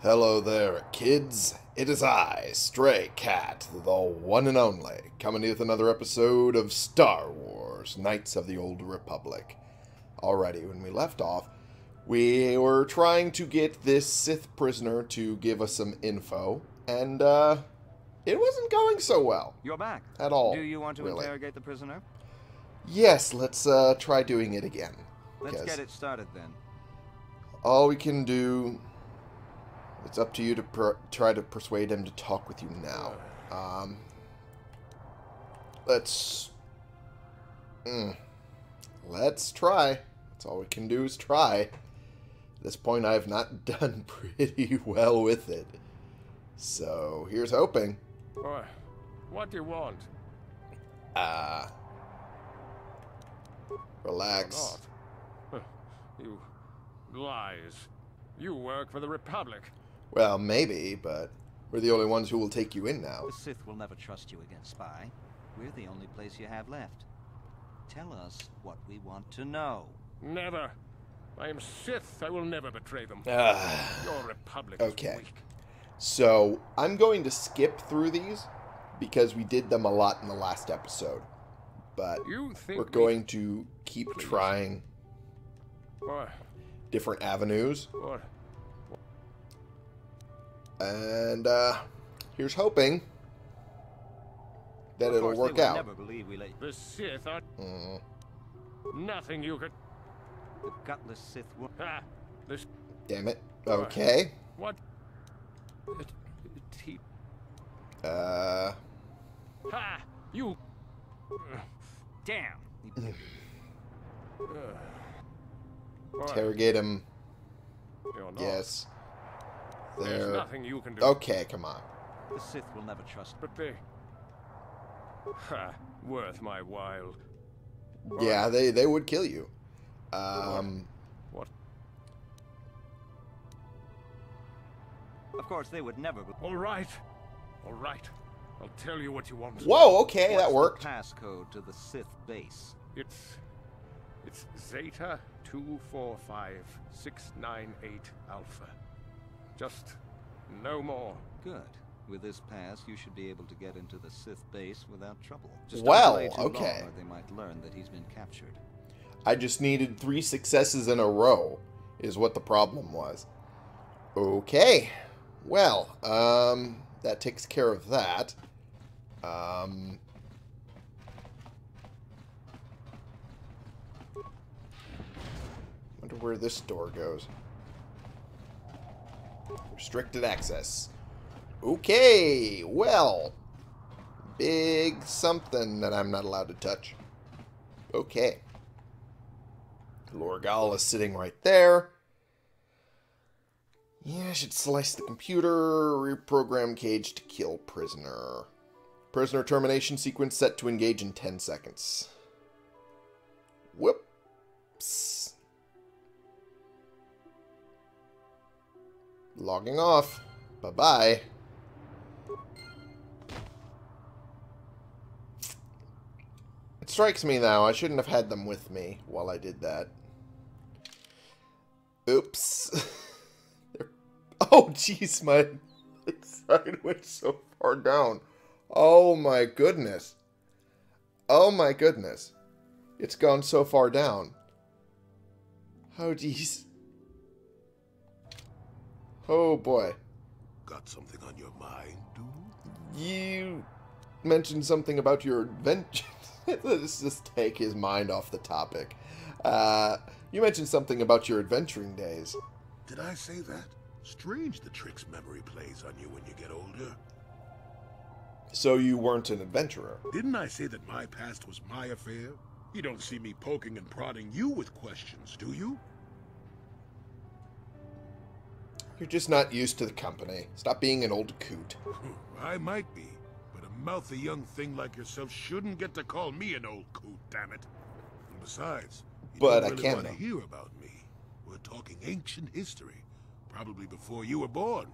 Hello there, kids. It is I, Stray Cat, the one and only, coming with another episode of Star Wars Knights of the Old Republic. Alrighty, when we left off, we were trying to get this Sith prisoner to give us some info, and, uh, it wasn't going so well. You're back. At all, Do you want to really. interrogate the prisoner? Yes, let's, uh, try doing it again. Let's get it started then. All we can do. It's up to you to try to persuade him to talk with you now. Um, let's. Mm, let's try. That's all we can do is try. At this point, I have not done pretty well with it. So here's hoping. Boy, what do you want? Ah. relax. You lies. You work for the Republic. Well, maybe, but we're the only ones who will take you in now. The Sith will never trust you again, Spy. We're the only place you have left. Tell us what we want to know. Never. I am Sith. I will never betray them. Ah. Your Republic is Okay. weak. So I'm going to skip through these because we did them a lot in the last episode. But You think we're we- going to keep Please. trying Boy, different avenues. boy. And uh, here's hoping that Of it'll work they out. never believe we let The Sith are Mm, nothing you could. the gutless Sith. Ah, this. damn it. Okay. What? It, it, he, Uh, ha! You. Damn! Interrogate him. you're not. Yes. There's nothing you can do. Okay, come on. the Sith will never trust But they. Ha! Worth my while. Yeah, they, they would kill you. Um, What? Of course, they would never... All right. All right. I'll tell you what you want. whoa, okay, What's that the worked. passcode to the Sith base. It's. It's Zeta 245698 Alpha. Just no more. Good. With this pass, you should be able to get into the Sith base without trouble. Just Well, don't delay too okay. Long or they might learn that he's been captured. I just needed three successes in a row, is what the problem was. Okay. Well, um, that takes care of that. Um, wonder where this door goes. Restricted access. Okay, well, big something that I'm not allowed to touch. Okay. Lorgal is sitting right there. Yeah, I should slice the computer, reprogram cage to kill prisoner. Prisoner termination sequence set to engage in 10 seconds. Whoops. Logging off. Bye-bye. It strikes me now, I shouldn't have had them with me while I did that. Oops. Oh, jeez, my side went so far down. Oh, my goodness. Oh, my goodness. It's gone so far down. Oh, jeez. Oh, boy. Got something on your mind, dude? You mentioned something about your adventure. Let's just take his mind off the topic. Uh, you mentioned something about your adventuring days. Did I say that? Strange the tricks memory plays on you when you get older. So you weren't an adventurer. Didn't I say that my past was my affair? You don't see me poking and prodding you with questions, do you? You're just not used to the company. Stop being an old coot. I might be, but a mouthy young thing like yourself shouldn't get to call me an old coot, damn it. And besides, you But don't I really can, want to hear about me. We're talking ancient history, probably before you were born.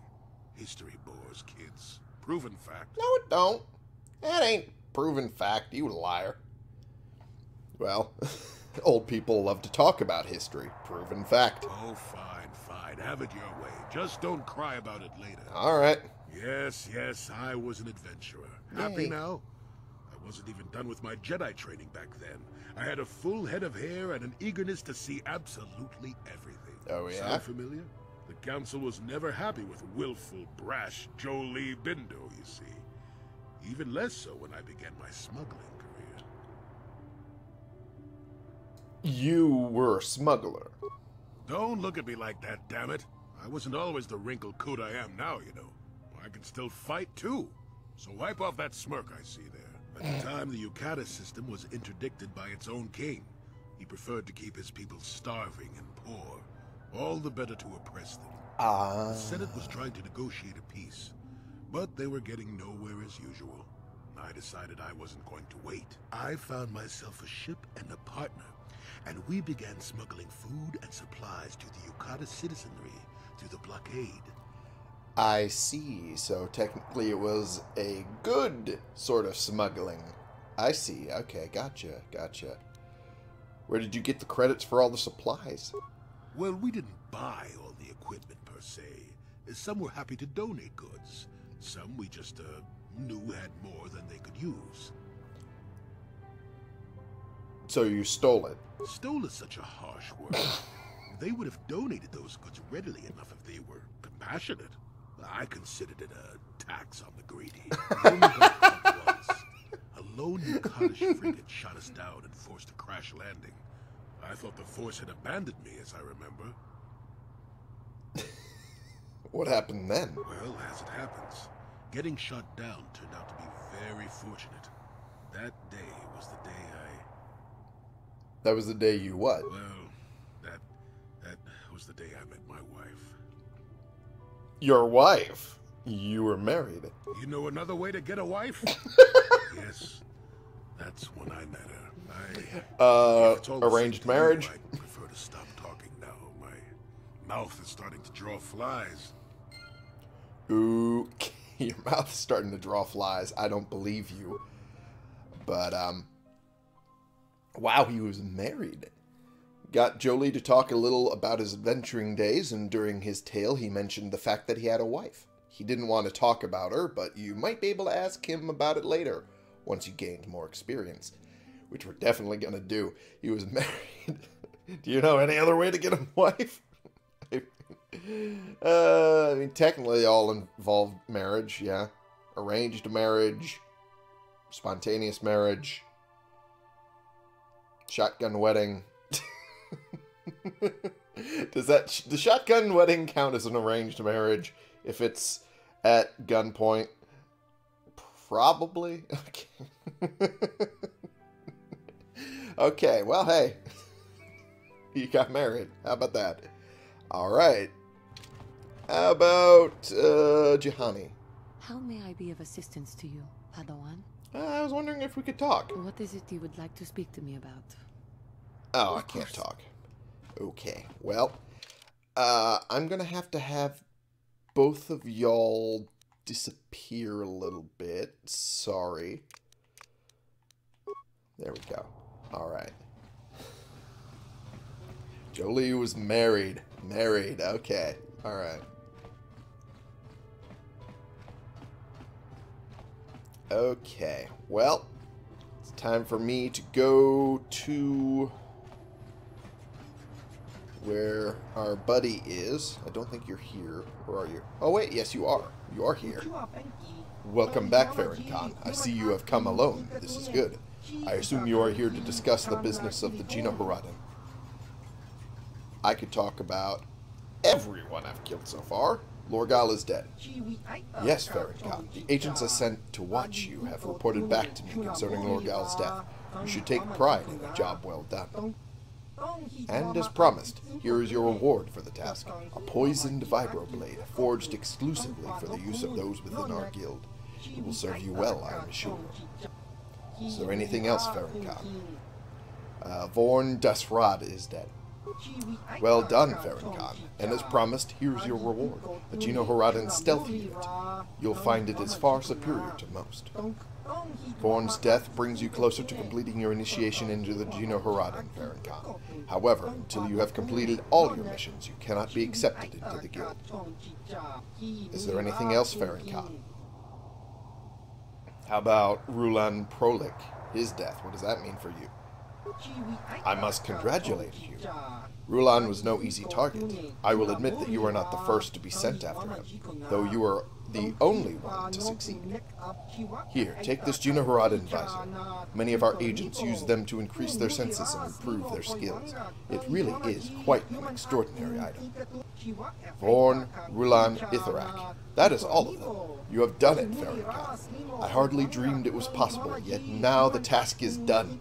History bores kids. Proven fact. No, it don't. That ain't proven fact, you liar. Well, Old people love to talk about history. Proven fact. Oh, fine, fine. Have it your way. Just don't cry about it later. Alright. Yes, yes, I was an adventurer. Happy now? I wasn't even done with my Jedi training back then. I had a full head of hair and an eagerness to see absolutely everything. Oh, yeah? Sound familiar? The council was never happy with willful, brash Jolee Bindo, you see. Even less so when I began my smuggling You were a smuggler. Don't look at me like that, damn it. I wasn't always the wrinkled coot I am now, you know. I can still fight, too. So wipe off that smirk I see there. At the time, the Yukata system was interdicted by its own king. He preferred to keep his people starving and poor, all the better to oppress them. Ah. The Senate was trying to negotiate a peace, but they were getting nowhere as usual. I decided I wasn't going to wait. I found myself a ship and a partner, and we began smuggling food and supplies to the Yukata citizenry through the blockade. I see. So technically it was a good sort of smuggling. I see. Okay, gotcha. Gotcha. Where did you get the credits for all the supplies? Well, we didn't buy all the equipment per se. Some were happy to donate goods. Some we just uh, knew had more than they could use. So you stole it. Stole is such a harsh word. they would have donated those goods readily enough if they were compassionate. I considered it a tax on the greedy. The only bad part was, a lone Yukatish frigate shot us down and forced a crash landing. I thought the force had abandoned me, as I remember. What happened then? Well, as it happens, getting shot down turned out to be very fortunate. That day was the day I That was the day you what? Well, that that was the day I met my wife. Your wife. You were married. You know another way to get a wife? yes, that's when I met her. I Uh, if it's all the same arranged marriage? I prefer to stop talking now. My mouth is starting to draw flies. Ooh, your mouth is starting to draw flies. I don't believe you. But, um, wow, he was married. Got Jolee to talk a little about his adventuring days, and during his tale, he mentioned the fact that he had a wife. He didn't want to talk about her, but you might be able to ask him about it later, once you gained more experience. Which we're definitely going to do. He was married. do you know any other way to get a wife? uh, I mean, technically, all involve marriage, yeah. Arranged marriage, spontaneous marriage, shotgun wedding. Does that the shotgun wedding count as an arranged marriage if it's at gunpoint? Probably. Okay. okay. Well, hey, you got married. How about that? All right. How about uh, Juhani? How may I be of assistance to you, Padawan? Uh, I was wondering if we could talk. What is it you would like to speak to me about? Oh, I can't course. talk. Okay. Well, uh, I'm gonna have to have both of y'all disappear a little bit. Sorry. There we go. All right. Jolee was married. Married. Okay. All right. Okay. Well, it's time for me to go to where our buddy is. I don't think you're here. Where are you? Oh, wait. Yes, you are. You are here. Welcome back, Farron Khan. I see you have come alone. This is good. I assume you are here to discuss the business of the GenoHaradan. I could talk about everyone I've killed so far. Lorgal is dead. Yes, Farron Khan. The agents I sent to watch you have reported back to me concerning Lorgal's death. You should take pride in a job well done. And as promised, here is your reward for the task. A poisoned vibroblade forged exclusively for the use of those within our guild. It will serve you well, I am sure. Is there anything else, Farron Khan? Uh, Vorn Daasraad is dead. Well done, Khan. And as promised, here's your reward. A GenoHaradan stealth unit. You'll find it is far superior to most. Thorn's death brings you closer to completing your initiation into the GenoHaradan, Khan. However, until you have completed all your missions, you cannot be accepted into the guild. Is there anything else, Khan? How about Rulan Prolik? His death, what does that mean for you? I must congratulate you. Rulan was no easy target. I will admit that you are not the first to be sent after him, though you are the only one to succeed. Here, take this Gina Haradan visor. Many of our agents use them to increase their senses and improve their skills. It really is quite an extraordinary item. Vorn, Rulan, Itherak. That is all of them. You have done it, Farron Khan. I hardly dreamed it was possible, yet now the task is done.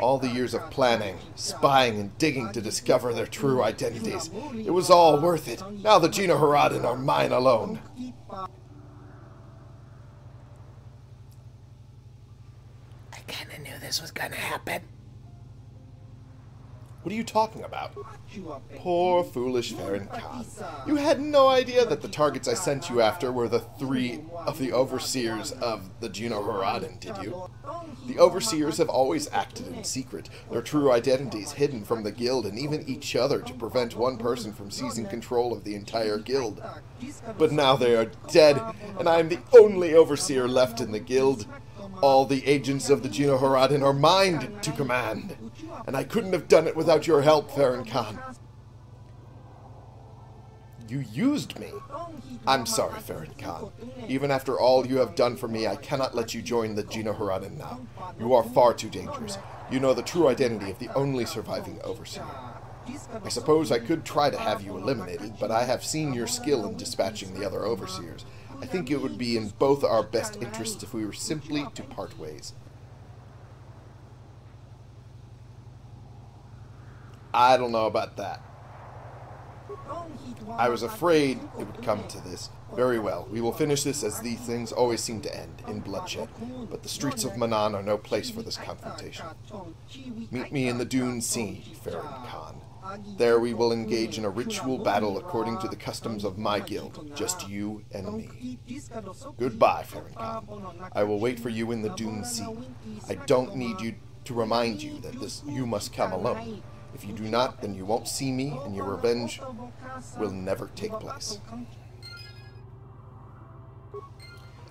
All the years of planning, spying, and digging to discover their true identities. It was all worth it. Now the GenoHaradan are mine alone. I kinda knew this was gonna happen. What are you talking about? Poor, foolish Farron Khan. You had no idea that the targets I sent you after were the three of the overseers of the GenoHaradan, did you? The overseers have always acted in secret, their true identities hidden from the guild and even each other to prevent one person from seizing control of the entire guild. But now they are dead, and I am the only overseer left in the guild. All the agents of the GenoHaradan are mine to command, and I couldn't have done it without your help, Farron Khan. You used me. I'm sorry, Farron Khan. Even after all you have done for me, I cannot let you join the GenoHaradan now. You are far too dangerous. You know the true identity of the only surviving overseer. I suppose I could try to have you eliminated, but I have seen your skill in dispatching the other overseers. I think it would be in both our best interests if we were simply to part ways. I don't know about that. I was afraid it would come to this. Very well, we will finish this as these things always seem to end, in bloodshed. But the streets of Manaan are no place for this confrontation. Meet me in the Dune Sea, Farron Khan. There we will engage in a ritual battle according to the customs of my guild, just you and me. Goodbye, Farron I will wait for you in the Dune Sea. I don't need you to remind you that this you must come alone. If you do not, then you won't see me, and your revenge will never take place.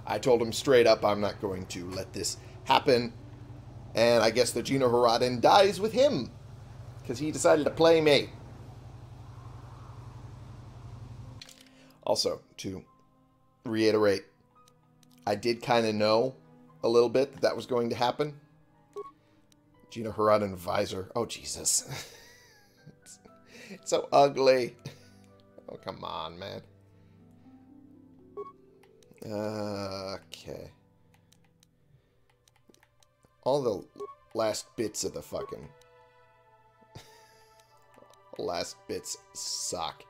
I told him straight up I'm not going to let this happen, and I guess the GenoHaradan dies with him, because he decided to play me. Also, to reiterate, I did kind of know a little bit that that was going to happen. GenoHaradan visor. Oh, Jesus. it's, it's so ugly. Oh, come on, man. Uh, okay. All the last bits of the fucking... last bits suck.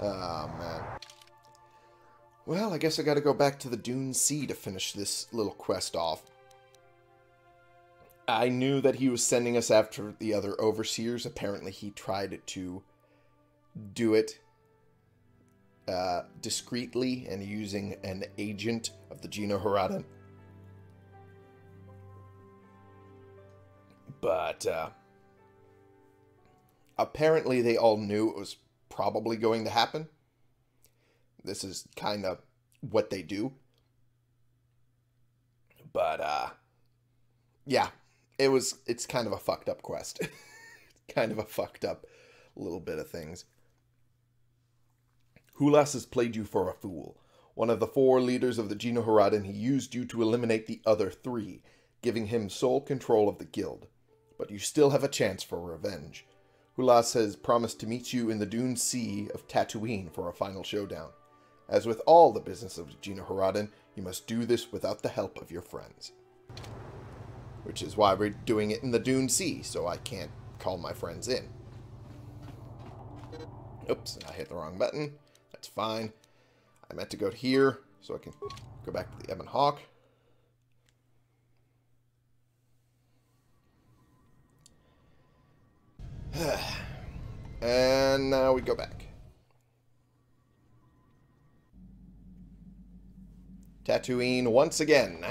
Oh, man. Well, I guess I gotta go back to the Dune Sea to finish this little quest off. I knew that he was sending us after the other overseers. Apparently, he tried to do it uh, discreetly and using an agent of the GenoHaradan. But uh, apparently, they all knew it was probably going to happen. This is kind of what they do. But, uh, yeah, it was it's kind of a fucked up quest. kind of a fucked up little bit of things. Hulas has played you for a fool. One of the four leaders of the GenoHaradan, he used you to eliminate the other three, giving him sole control of the guild. But you still have a chance for revenge. Hulas has promised to meet you in the Dune Sea of Tatooine for a final showdown. As with all the business of GenoHaradan, you must do this without the help of your friends which is why we're doing it in the Dune Sea, so I can't call my friends in. Oops, I hit the wrong button. That's fine. I meant to go here, so I can go back to the Ebon Hawk. and now we go back. Tatooine once again.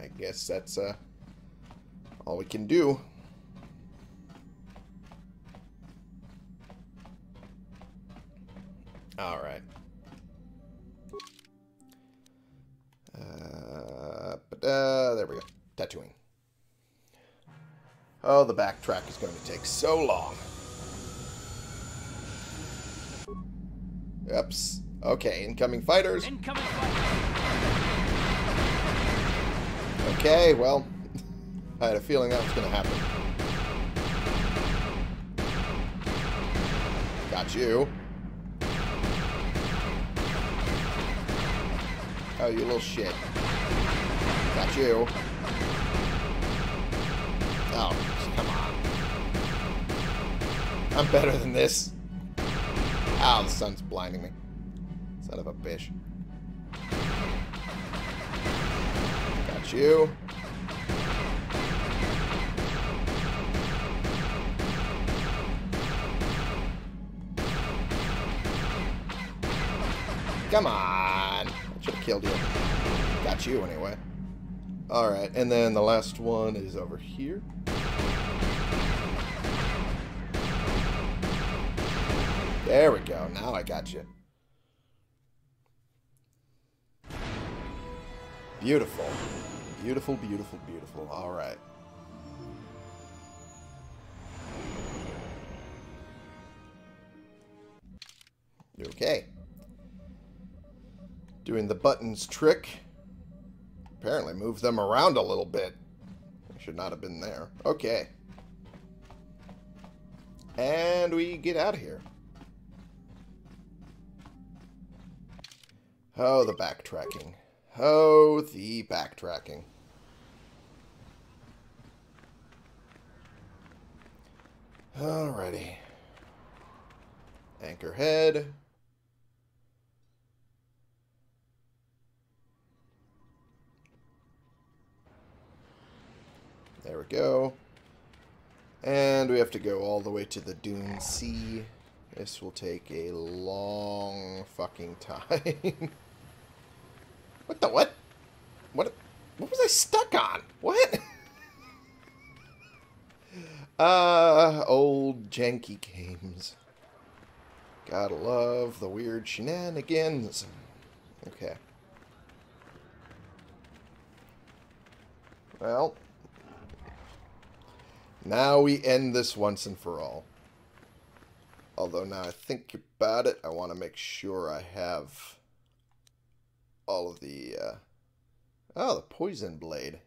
I guess that's uh, all we can do. Alright. Uh, but, uh, there we go. Tatooine. Oh, the backtrack is going to take so long. Oops. Okay, incoming fighters. Incoming fighters! Okay, well, I had a feeling that was going to happen. Got you. Oh, you little shit. Got you. Oh, come on. I'm better than this. Ow, the sun's blinding me. Son of a bitch. Got you. Come on. I should have killed you. Got you anyway. Alright, and then the last one is over here. There we go. Now I got you. Beautiful. Beautiful, beautiful, beautiful. Alright. Okay. Doing the buttons trick. Apparently moved them around a little bit. I should not have been there. Okay. And we get out of here. Oh, the backtracking. Oh, the backtracking. Alrighty. Anchorhead. There we go. And we have to go all the way to the Dune Sea. This will take a long fucking time. what the what? What what was I stuck on? What? uh old janky games. Gotta love the weird shenanigans. Okay. Well, now we end this once and for all. Although now I think about it, I want to make sure I have all of the... Uh... Oh, the poison blade.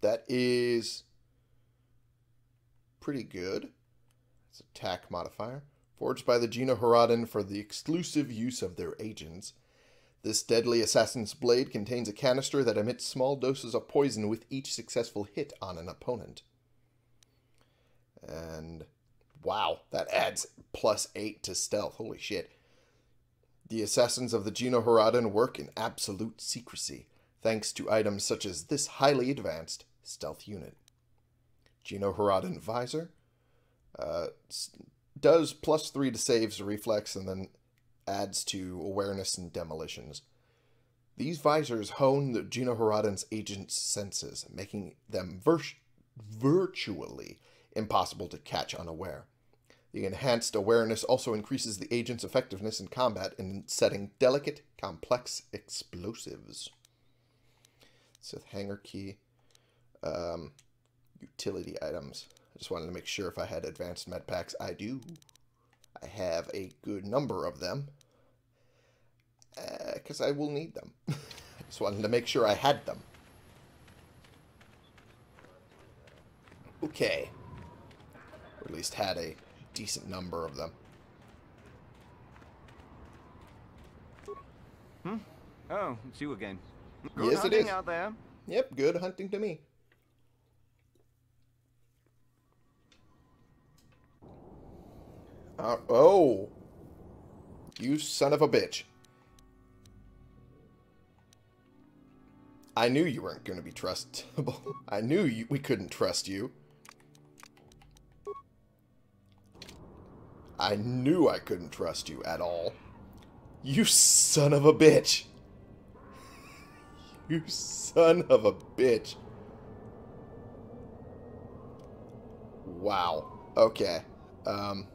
That is pretty good. It's attack modifier. Forged by the GenoHaradan for the exclusive use of their agents. This deadly assassin's blade contains a canister that emits small doses of poison with each successful hit on an opponent. And wow, that adds plus 8 to stealth. Holy shit. The assassins of the GenoHaradan work in absolute secrecy, thanks to items such as this highly advanced stealth unit. GenoHaradan Visor uh, does plus 3 to saves, reflex, and then adds to awareness and demolitions. These visors hone the GenoHaradan's agent's senses, making them vir- virtually impossible to catch unaware. The enhanced awareness also increases the agent's effectiveness in combat in setting delicate, complex explosives. Sith hangar key. Um, utility items. I just wanted to make sure if I had advanced med packs. I do. I have a good number of them. Because uh, I will need them. I just wanted to make sure I had them. Okay. Or at least had a decent number of them. Hmm? Oh, it's you again. Good Yes, it is. out there. Yep, good hunting to me. Uh, oh. You son of a bitch. I knew you weren't going to be trustable. I knew you, we couldn't trust you. I knew I couldn't trust you at all. You son of a bitch. You son of a bitch. Wow. Okay. Um,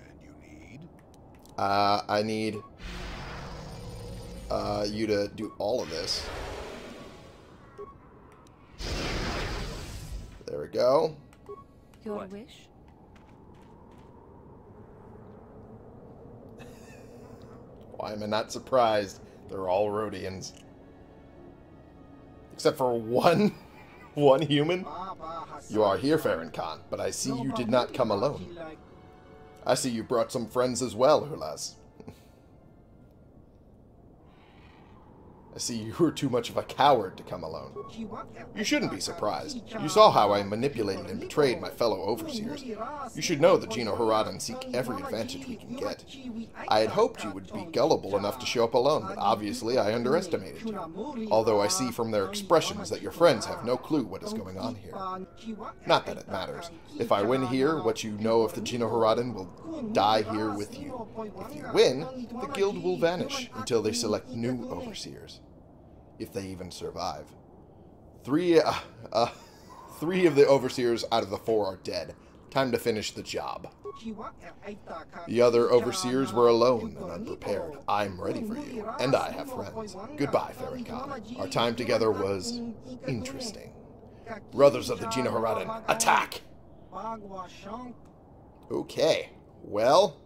And you need? uh, I need uh, you to do all of this. There we go. Your What? wish? Why am I not surprised? They're all Rodians. Except for one one human. You are here, Farron Khan, but I see you did not come alone. I see you brought some friends as well, Hulas. I see you were too much of a coward to come alone. You shouldn't be surprised. You saw how I manipulated and betrayed my fellow overseers. You should know that GenoHaradan seek every advantage we can get. I had hoped you would be gullible enough to show up alone, but obviously I underestimated you. Although I see from their expressions that your friends have no clue what is going on here. Not that it matters. If I win here, what you know of the GenoHaradan will die here with you. If you win, the guild will vanish until they select new overseers. If they even survive. Three, uh, uh, three of the overseers out of the four are dead. Time to finish the job. The other overseers were alone and unprepared. I'm ready for you, and I have friends. Goodbye, Farron Khan. Our time together was interesting. Brothers of the GenoHaradan, attack! Okay, well,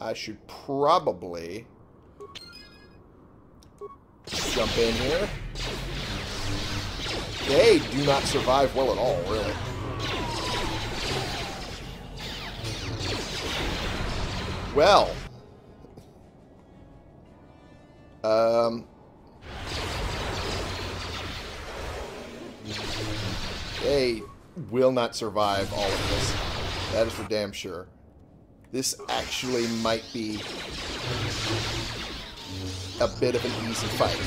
I should probably jump in here. They do not survive well at all, really. Well. Um. They will not survive all of this. That is for damn sure. This actually might be a bit of an easy fight.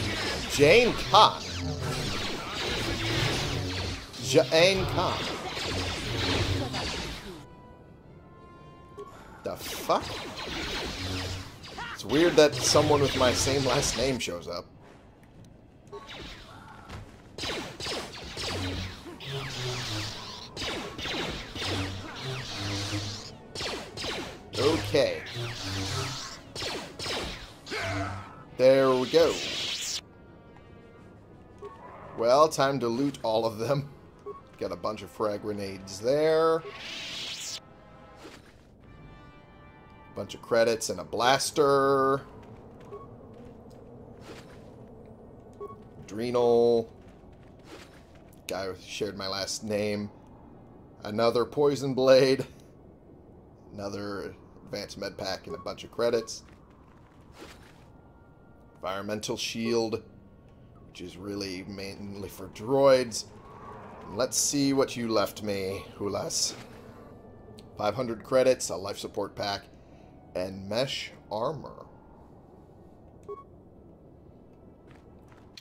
Jane Khan. Jane Khan. The fuck? It's weird that someone with my same last name shows up. Okay. There we go. Well, time to loot all of them. Got a bunch of frag grenades there. Bunch of credits and a blaster. Adrenal. Guy shared my last name. Another poison blade. Another advanced med pack and a bunch of credits. Environmental shield, which is really mainly for droids. Let's see what you left me, Hulas. 500 credits, a life support pack, and mesh armor.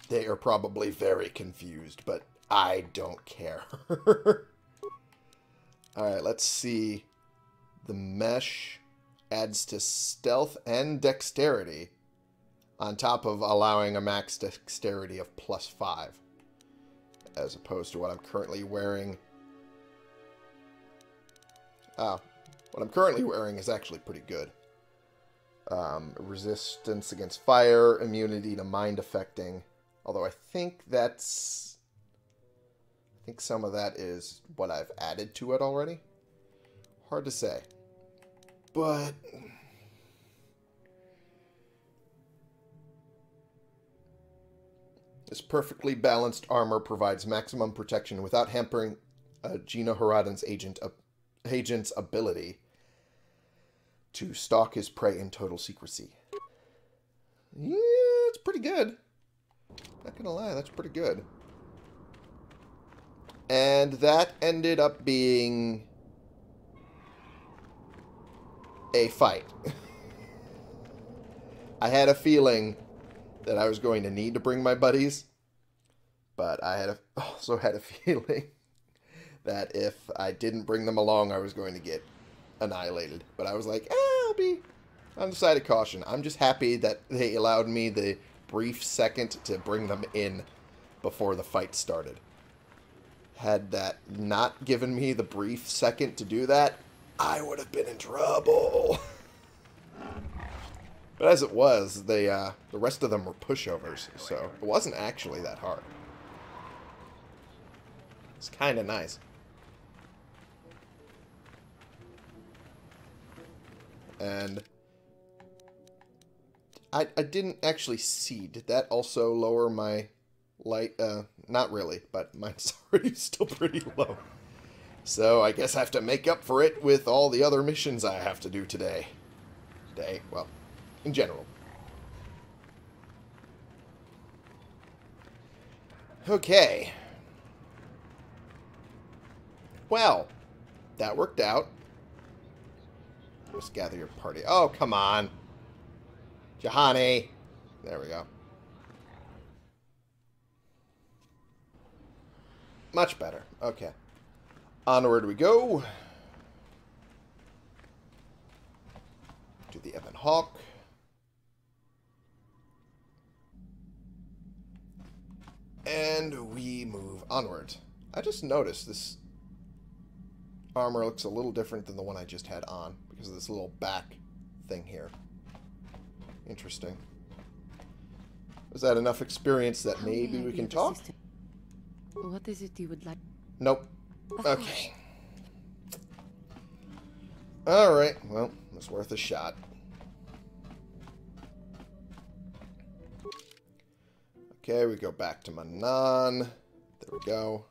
They are probably very confused, but I don't care. Alright, let's see. The mesh adds to stealth and dexterity, on top of allowing a max dexterity of plus 5, as opposed to what I'm currently wearing. Ah, what I'm currently wearing is actually pretty good. Um, resistance against fire, immunity to mind affecting. Although I think that's... I think some of that is what I've added to it already. Hard to say. But... This perfectly balanced armor provides maximum protection without hampering uh, GenoHaradan's agent, uh, agent's ability to stalk his prey in total secrecy. Yeah, it's pretty good. Not gonna lie, that's pretty good. And that ended up being a fight. I had a feeling that I was going to need to bring my buddies, but I had a, also had a feeling that if I didn't bring them along, I was going to get annihilated. But I was like, eh, I'll be, on the side of caution. I'm just happy that they allowed me the brief second to bring them in before the fight started. Had that not given me the brief second to do that, I would have been in trouble. but as it was, they uh, the rest of them were pushovers, so it wasn't actually that hard. It's kind of nice. And I, I didn't actually see. Did that also lower my light? Uh, not really, but mine's already still pretty low. So I guess I have to make up for it with all the other missions I have to do today. Today, well, in general. Okay. Well, that worked out. Just gather your party. Oh, come on. Juhani. There we go. Much better. Okay. Onward we go. To the Ebon Hawk. And we move onward. I just noticed this armor looks a little different than the one I just had on because of this little back thing here. Interesting. Was that enough experience that How maybe we can talk? What is it you would like? Nope. Of Okay. Alright, well, it's worth a shot. Okay, we go back to Manaan. There we go.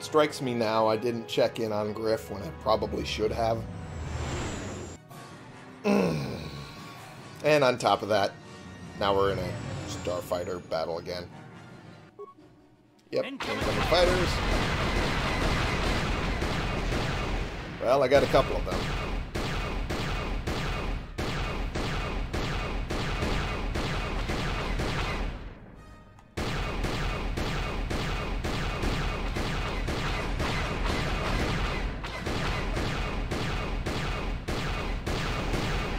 Strikes me now I didn't check in on Griff when I probably should have. And on top of that, now we're in a starfighter battle again. Yep, incoming fighters. Well, I got a couple of them.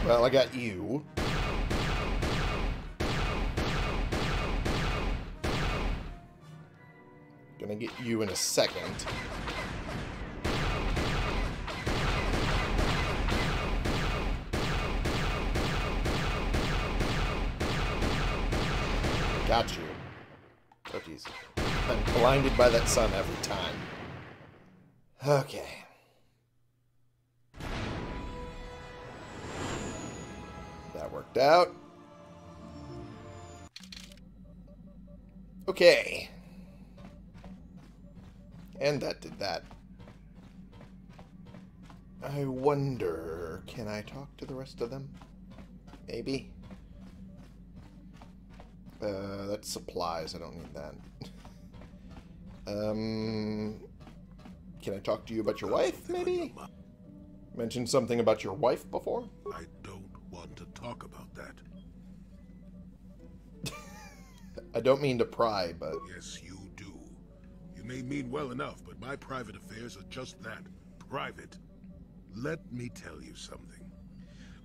Well, I got you. You in a second. Got you. Oh Cookies. I'm blinded by that sun every time. Okay. That worked out. Okay. And that did that. I wonder, can I talk to the rest of them? Maybe. Uh, that's supplies. I don't need that. um, can I talk to you about your wife, maybe? Mentioned something about your wife before? I don't want to talk about that. I don't mean to pry, but Yes, you You may mean well enough, but my private affairs are just that private. Let me tell you something.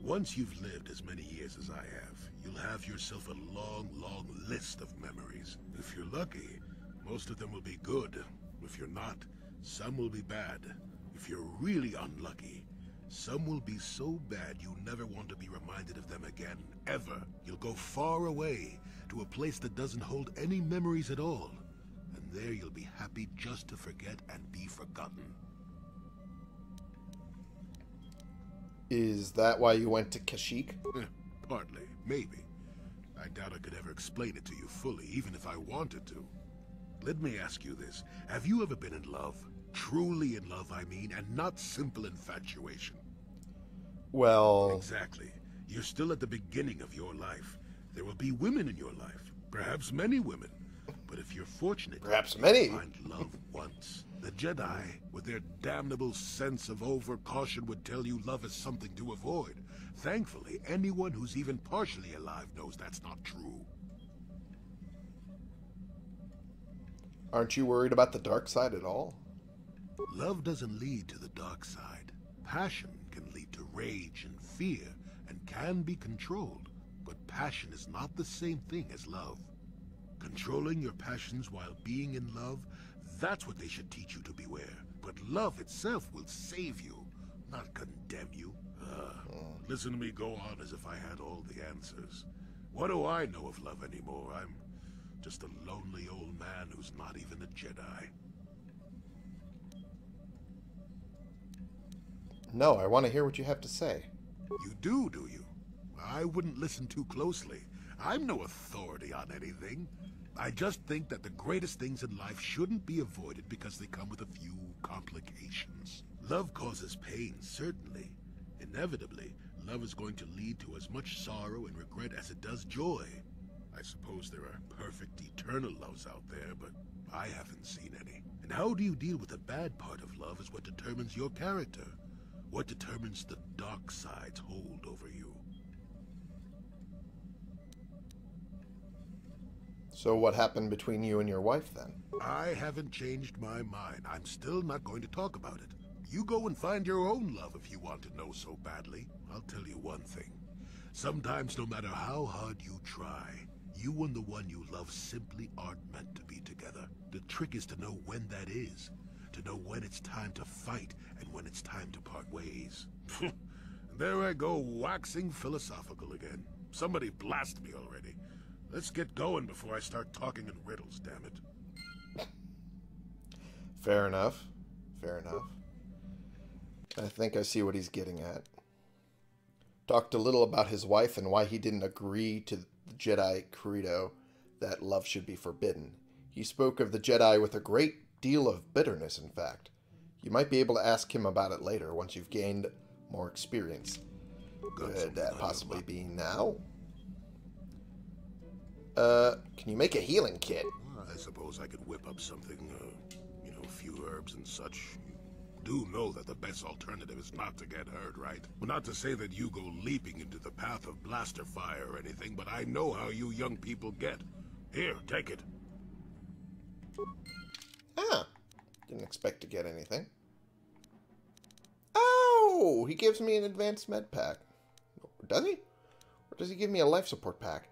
Once you've lived as many years as I have, you'll have yourself a long, long list of memories. If you're lucky, most of them will be good. If you're not, some will be bad. If you're really unlucky, some will be so bad you never want to be reminded of them again, ever. You'll go far away to a place that doesn't hold any memories at all. There you'll be happy just to forget and be forgotten. is that why you went to Kashyyyk? Eh, partly, maybe. I doubt I could ever explain it to you fully, even if I wanted to. Let me ask you this. Have you ever been in love? Truly in love, I mean, and not simple infatuation. Well, Exactly. You're still at the beginning of your life. There will be women in your life, perhaps many women. But if you're fortunate, Perhaps many. find love once. The Jedi, with their damnable sense of over-caution, would tell you love is something to avoid. Thankfully, anyone who's even partially alive knows that's not true. Aren't you worried about the dark side at all? Love doesn't lead to the dark side. Passion can lead to rage and fear and can be controlled. But passion is not the same thing as love. Controlling your passions while being in love, that's what they should teach you to beware. But love itself will save you, not condemn you. Uh, listen to me go on as if I had all the answers. What do I know of love anymore? I'm just a lonely old man who's not even a Jedi. No, I want to hear what you have to say. You do, do you? I wouldn't listen too closely. I'm no authority on anything. I just think that the greatest things in life shouldn't be avoided because they come with a few complications. Love causes pain, certainly. Inevitably, love is going to lead to as much sorrow and regret as it does joy. I suppose there are perfect eternal loves out there, but I haven't seen any. And how do you deal with the bad part of love is what determines your character. What determines the dark side's hold over you. So what happened between you and your wife then? I haven't changed my mind. I'm still not going to talk about it. You go and find your own love if you want to know so badly. I'll tell you one thing. Sometimes, no matter how hard you try, you and the one you love simply aren't meant to be together. The trick is to know when that is. To know when it's time to fight and when it's time to part ways. there I go, waxing philosophical again. Somebody blast me already. Let's get going before I start talking in riddles, damn it. Fair enough. Fair enough. I think I see what he's getting at. Talked a little about his wife and why he didn't agree to the Jedi credo that love should be forbidden. He spoke of the Jedi with a great deal of bitterness, in fact. You might be able to ask him about it later once you've gained more experience. Could that possibly be now? Uh, can you make a healing kit? I suppose I could whip up something, uh, you know, a few herbs and such. You do know that the best alternative is not to get hurt, right? Well, not to say that you go leaping into the path of blaster fire or anything, but I know how you young people get. Here, take it. Ah, didn't expect to get anything. Oh, he gives me an advanced med pack. Does he? Or does he give me a life support pack?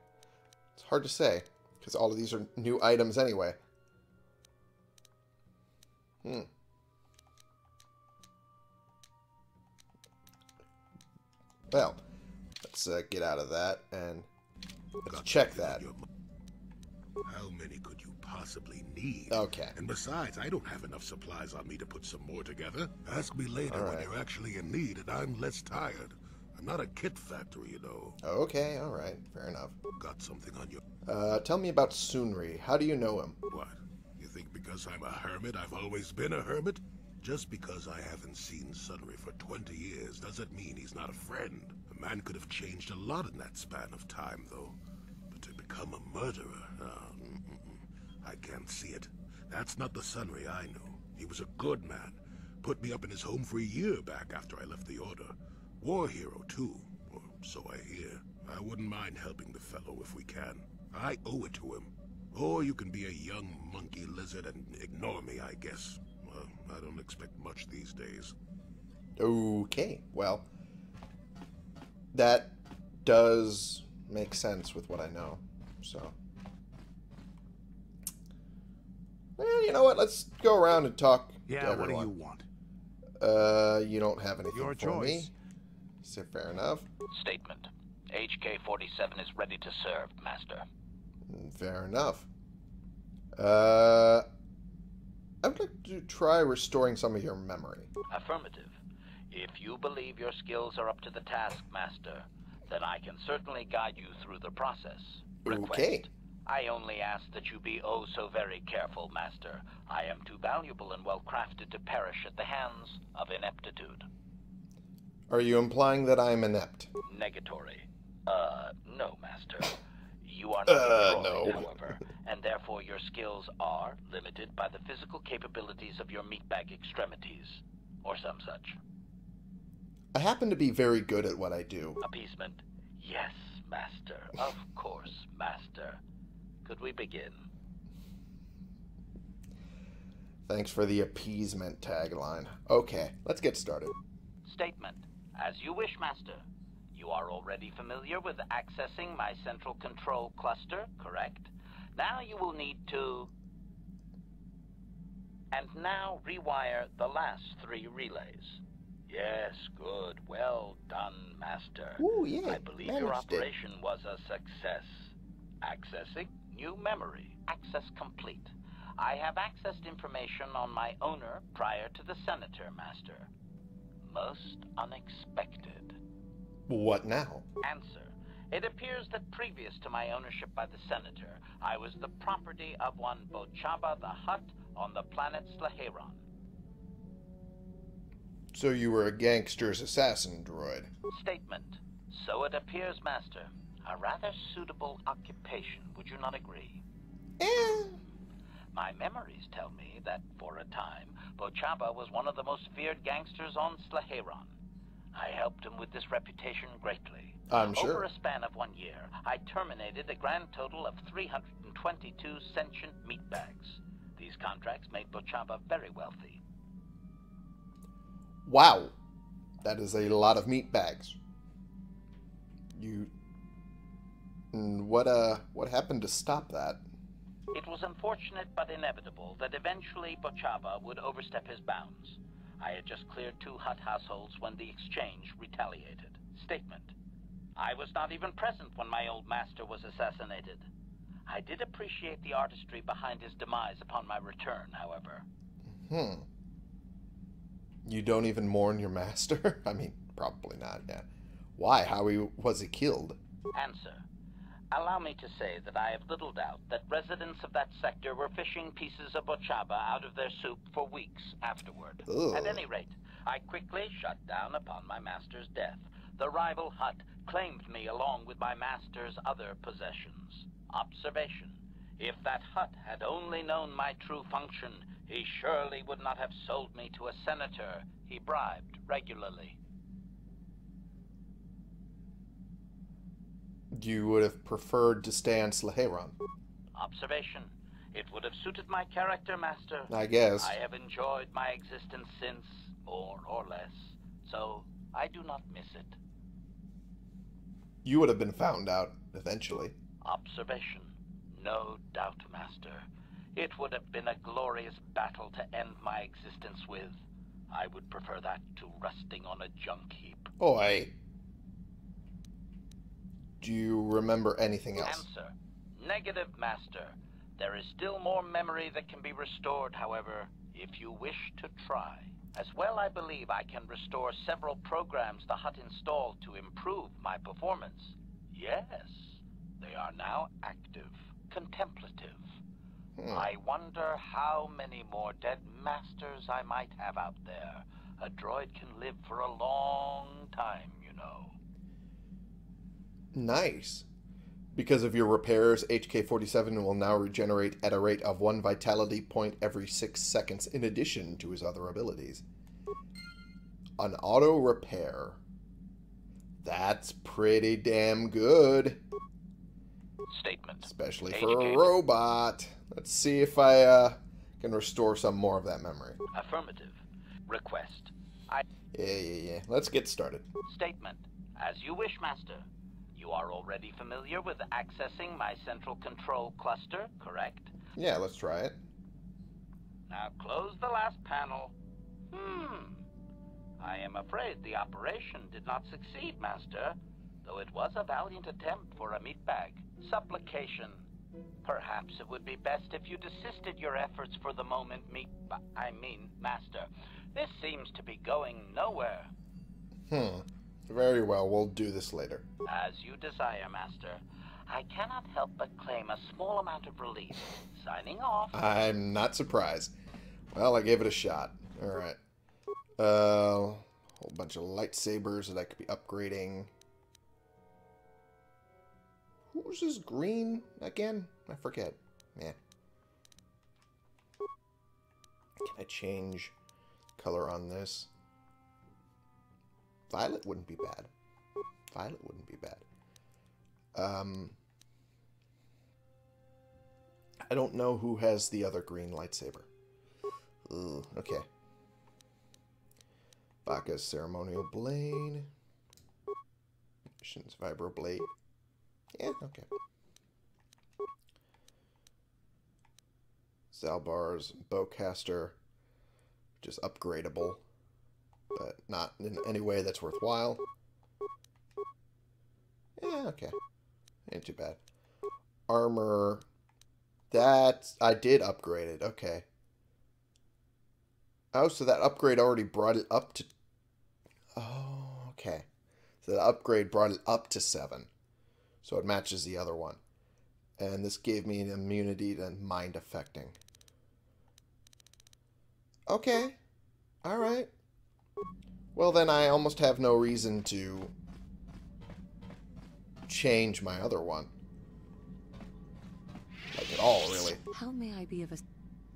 It's hard to say, because all of these are new items anyway. Hmm. Well, let's uh, get out of that and Got check that. How many could you possibly need? Okay. And besides, I don't have enough supplies on me to put some more together. Ask me later All when you're actually in need and I'm less tired. I'm not a kit factory, you know. Okay, all right, fair enough. Got something on you. Uh, tell me about Sunry. How do you know him? What? You think because I'm a hermit, I've always been a hermit? Just because I haven't seen Sunry for 20 years doesn't mean he's not a friend. A man could have changed a lot in that span of time, though. But to become a murderer, oh. I can't see it. That's not the Sunry I know. He was a good man. Put me up in his home for a year back after I left the Order. War hero, too, or so I hear. I wouldn't mind helping the fellow if we can. I owe it to him. Or you can be a young monkey lizard and ignore me, I guess. Well, I don't expect much these days. Okay, well, that does make sense with what I know. So, well, you know what? Let's go around and talk. to Yeah, what do you want? Uh, you don't have anything Your for me. So fair enough. Statement. HK-47 is ready to serve, Master. Mm, Fair enough. Uh, I would like to try restoring some of your memory. Affirmative. If you believe your skills are up to the task, Master, then I can certainly guide you through the process. Request. Okay. I only ask that you be oh so very careful, Master. I am too valuable and well crafted to perish at the hands of ineptitude. Are you implying that I am inept? Negatory. Uh, no, Master. You are not Uh, no. however, and therefore your skills are limited by the physical capabilities of your meatbag extremities, or some such. I happen to be very good at what I do. Appeasement? Yes, Master. Of course, Master. Could we begin? Thanks for the appeasement tagline. Okay, let's get started. Statement. As you wish, Master. You are already familiar with accessing my central control cluster, correct? Now you will need to... And now rewire the last three relays. Yes, good. Well done, Master. Ooh, yeah. I believe your managed it. operation was a success. Accessing new memory. Access complete. I have accessed information on my owner prior to the Senator, Master. Most unexpected. What now? Answer. It appears that previous to my ownership by the Senator, I was the property of one Bochaba the Hutt on the planet Sleheyron. So you were a gangster's assassin droid. Statement. So it appears, Master. A rather suitable occupation, would you not agree? Eh. My memories tell me that, for a time, Bochaba was one of the most feared gangsters on Sleheyron. I helped him with this reputation greatly. I'm sure. Over a span of one year, I terminated a grand total of 322 sentient meatbags. These contracts made Bochaba very wealthy. Wow. That is a lot of meat bags. You what uh what happened to stop that? It was unfortunate but inevitable that eventually Bochaba would overstep his bounds. I had just cleared two Hutt households when the exchange retaliated. Statement. I was not even present when my old master was assassinated. I did appreciate the artistry behind his demise upon my return, however. Hmm. You don't even mourn your master? I mean, probably not, yeah. Why? How he was he killed? Answer. Allow me to say that I have little doubt that residents of that sector were fishing pieces of bochaba out of their soup for weeks afterward. Ugh. At any rate, I quickly shut down upon my master's death. The rival Hutt claimed me along with my master's other possessions. Observation. If that Hutt had only known my true function, he surely would not have sold me to a senator he bribed regularly. You would have preferred to stay on Sleheyron, Observation. It would have suited my character, Master. I guess. I have enjoyed my existence since, more or less, so I do not miss it. You would have been found out eventually. Observation. No doubt, Master. It would have been a glorious battle to end my existence with. I would prefer that to rusting on a junk heap. Oh, Oi. Do you remember anything else? Answer. Negative, Master. There is still more memory that can be restored, however, if you wish to try. As well, I believe I can restore several programs the Hutt installed to improve my performance. Yes, they are now active, contemplative. Hmm. I wonder how many more dead masters I might have out there. A droid can live for a long time, you know. Nice. Because of your repairs, HK-47 will now regenerate at a rate of one vitality point every six seconds in addition to his other abilities. An auto repair. That's pretty damn good. Statement. Especially for a robot. Let's see if I uh, can restore some more of that memory. Affirmative. Request. I... Yeah, yeah, yeah. Let's get started. Statement. As you wish, Master. You are already familiar with accessing my central control cluster, correct? Yeah, let's try it. Now close the last panel. Hmm. I am afraid the operation did not succeed, Master, though it was a valiant attempt for a meatbag. Supplication. Perhaps it would be best if you desisted your efforts for the moment, meat. I mean, Master. This seems to be going nowhere. Hmm. Very well, we'll do this later. As you desire, Master. I cannot help but claim a small amount of relief. Signing off. I'm not surprised. Well, I gave it a shot. Alright. Uh, whole bunch of lightsabers that I could be upgrading. Who's this green again? I forget. Man. Can I change color on this? Violet wouldn't be bad. Violet wouldn't be bad. Um, I don't know who has the other green lightsaber. Ugh, okay. Bacca's ceremonial blade. Shin's Vibroblade. Yeah, okay. Zaalbar's bowcaster, which is upgradable, but not in any way that's worthwhile. Yeah, okay. Ain't too bad. Armor. That I did upgrade it. Okay. Oh, so that upgrade already brought it up to. Oh, okay. So the upgrade brought it up to seven. So it matches the other one. And this gave me an immunity to mind affecting. Okay. Alright. Well, then I almost have no reason to change my other one. Like at all, really. How may I be of a...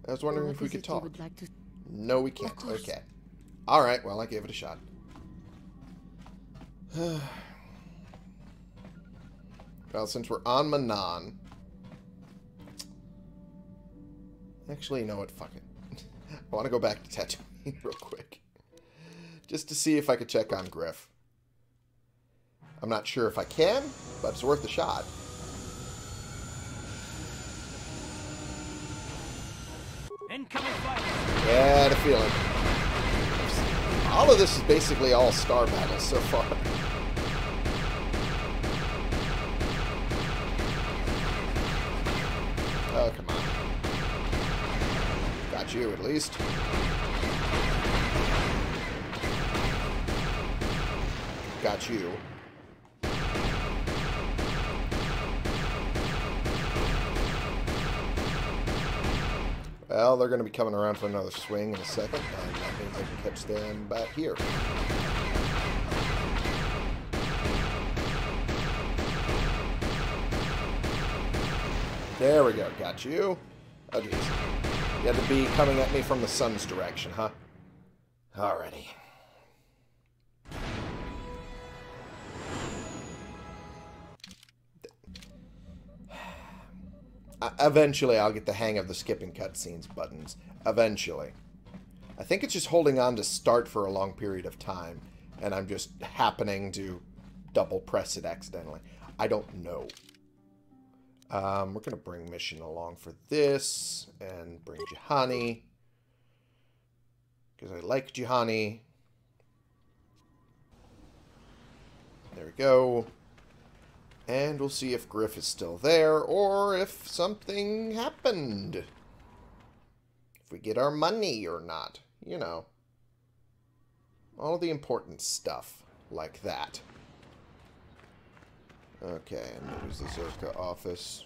I was wondering What if we could talk. would like to... No, we can't. Okay. Alright, well, I gave it a shot. well, since we're on Manaan... Actually, you know what? Fuck it. I want to go back to Tatooine real quick. Just to see if I could check on Griff. I'm not sure if I can, but it's worth a shot. Incoming I had a feeling. All of this is basically all star battles so far. Oh, come on. Got you, at least. Got you. Well, they're going to be coming around for another swing in a second, that means I can catch them back here. There we go, got you. Oh, jeez. You had to be coming at me from the sun's direction, huh? Alrighty. Eventually, I'll get the hang of the skipping cutscenes buttons. Eventually. I think it's just holding on to start for a long period of time, and I'm just happening to double press it accidentally. I don't know. Um, we're going to bring Mission along for this, and bring Juhani. Because I like Juhani. There we go. And we'll see if Griff is still there, or if something happened. If we get our money or not. You know. All the important stuff like that. Okay, and there's the Czerka office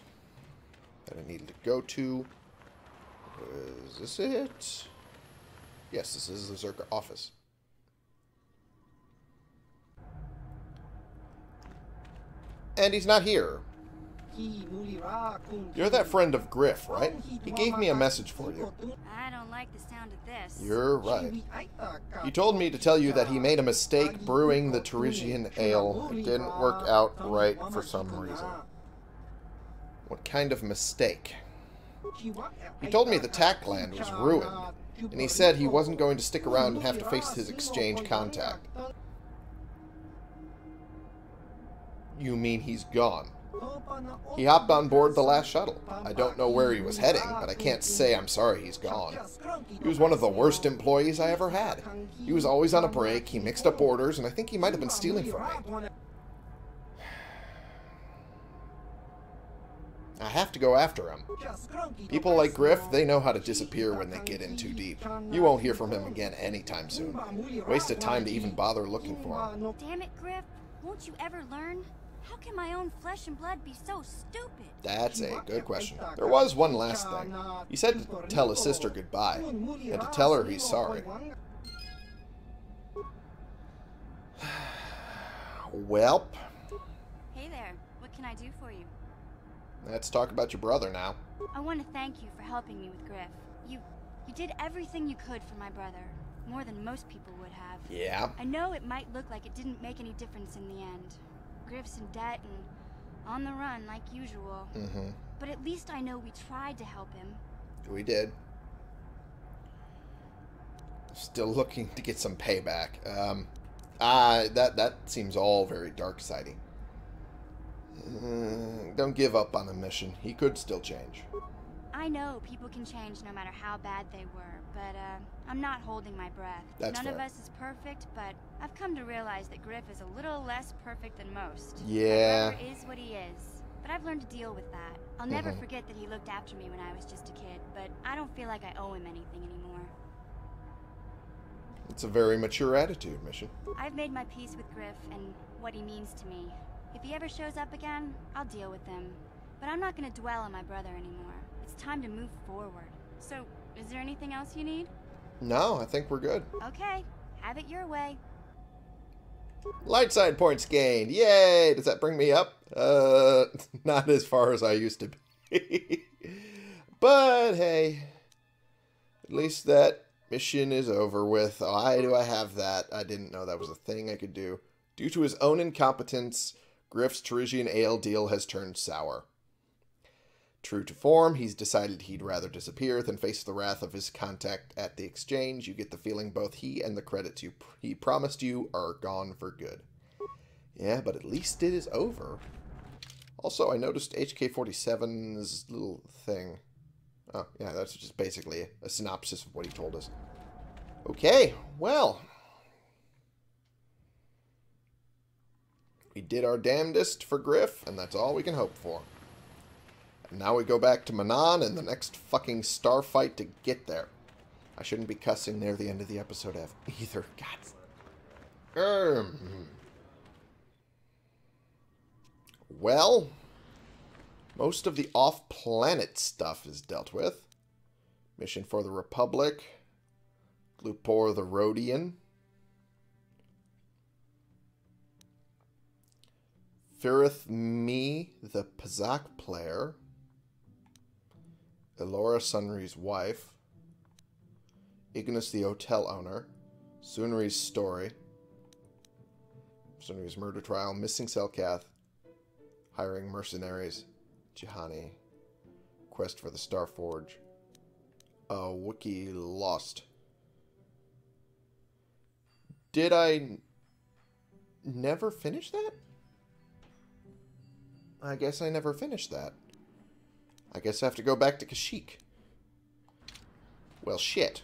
that I needed to go to. Is this it? Yes, this is the Czerka office. And he's not here. You're that friend of Griff, right? He gave me a message for you. I don't like the sound of this. You're right. He told me to tell you that he made a mistake brewing the Tarisian ale. It didn't work out right for some reason. What kind of mistake? He told me the tach gland was ruined, and he said he wasn't going to stick around and have to face his exchange contact. You mean he's gone? He hopped on board the last shuttle. I don't know where he was heading, but I can't say I'm sorry he's gone. He was one of the worst employees I ever had. He was always on a break, he mixed up orders, and I think he might have been stealing from me. I have to go after him. People like Griff, they know how to disappear when they get in too deep. You won't hear from him again anytime soon. Waste of time to even bother looking for him. Damn it, Griff. Won't you ever learn? How can my own flesh and blood be so stupid? That's a good question. There was one last thing. He said to tell his sister goodbye, and to tell her he's sorry. Welp. Hey there. What can I do for you? let's talk about your brother now. I want to thank you for helping me with Griff. You you did everything you could for my brother, more than most people would have. Yeah. I know it might look like it didn't make any difference in the end. Griff's in debt and on the run like usual. Mm-hmm. But at least I know we tried to help him. We did. Still looking to get some payback. Um, ah, that that seems all very dark siding. Uh, don't give up on a mission. He could still change. I know people can change no matter how bad they were, but uh, I'm not holding my breath. That's None of us is perfect, but I've come to realize that Griff is a little less perfect than most. Yeah. My is what he is, but I've learned to deal with that. I'll never Mhm. forget that he looked after me when I was just a kid, but I don't feel like I owe him anything anymore. It's a very mature attitude, mission. I've made my peace with Griff and what he means to me. If he ever shows up again, I'll deal with him. But I'm not gonna dwell on my brother anymore. It's time to move forward. So, is there anything else you need? No, I think we're good. Okay, have it your way. Light side points gained. Yay! Does that bring me up? Uh, not as far as I used to be. but hey, at least that mission is over with. Why do I have that? I didn't know that was a thing I could do. Due to his own incompetence, Griff's Tarisian ale deal has turned sour. True to form, he's decided he'd rather disappear than face the wrath of his contact at the exchange. You get the feeling both he and the credits you he promised you are gone for good. Yeah, but at least it is over. Also, I noticed HK47's little thing. Oh, yeah, that's just basically a synopsis of what he told us. Okay, well. We did our damnedest for Griff, and that's all we can hope for. And now we go back to Manaan and the next fucking starfight to get there. I shouldn't be cussing near the end of the episode either. God. Um. Well, most of the off-planet stuff is dealt with. Mission for the Republic. Gluupor the Rodian. Firith Me, the Pazaak player. Elora Sunry's wife. Ignis the hotel owner. Sunry's story. Sunry's murder trial. Missing Selkath. Hiring mercenaries. Juhani. Quest for the Starforge. Uh, Wiki Lost. Did I never finish that? I guess I never finished that. I guess I have to go back to Kashyyyk. Well, shit.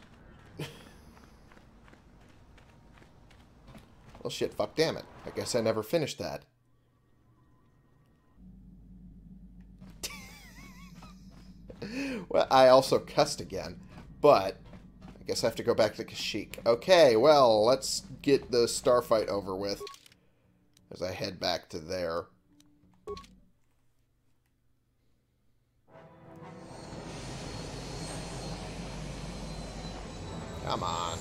well, shit, fuck damn it. I guess I never finished that. well, I also cussed again, but I guess I have to go back to Kashyyyk. Okay, well, let's get the starfight over with as I head back to there. Come on.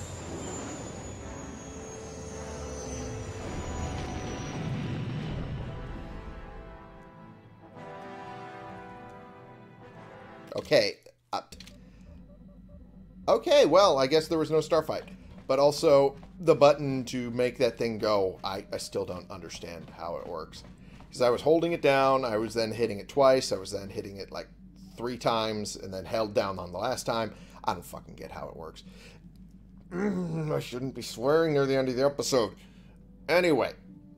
Okay. Uh, okay, well, I guess there was no starfight. But also, the button to make that thing go, I, I still don't understand how it works. Because I was holding it down, I was then hitting it twice, I was then hitting it like three times, and then held down on the last time. I don't fucking get how it works. Mm, I shouldn't be swearing near the end of the episode. Anyway,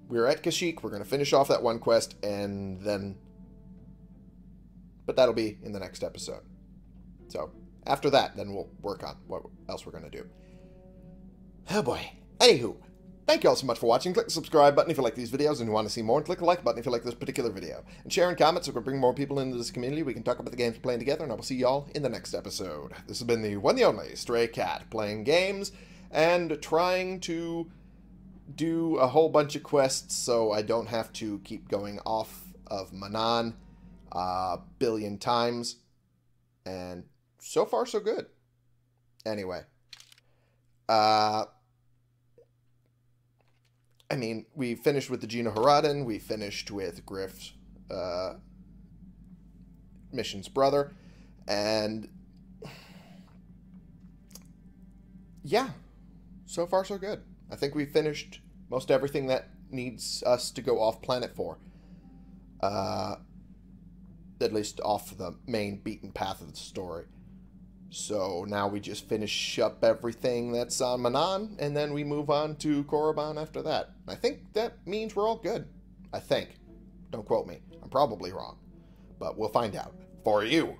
we're at Kashyyyk. We're going to finish off that one quest, and then. But that'll be in the next episode. So, after that, then we'll work on what else we're going to do. Oh boy. Anywho, thank you all so much for watching. Click the subscribe button if you like these videos and you want to see more, and click the like button if you like this particular video. And share and comment so we can bring more people into this community. We can talk about the games we're playing together, and I will see y'all in the next episode. This has been the one the only Stray Cat, playing games and trying to do a whole bunch of quests so I don't have to keep going off of Manaan a billion times. And so far, so good. Anyway. Uh, I mean, we finished with the GenoHaradan. We finished with Griff's uh, Mission's brother. And yeah, so far so good. I think we finished most everything that needs us to go off planet for. Uh, at least off the main beaten path of the story. So now we just finish up everything that's on Manaan, and then we move on to Korriban after that. I think that means we're all good. I think. Don't quote me. I'm probably wrong. But we'll find out. For you.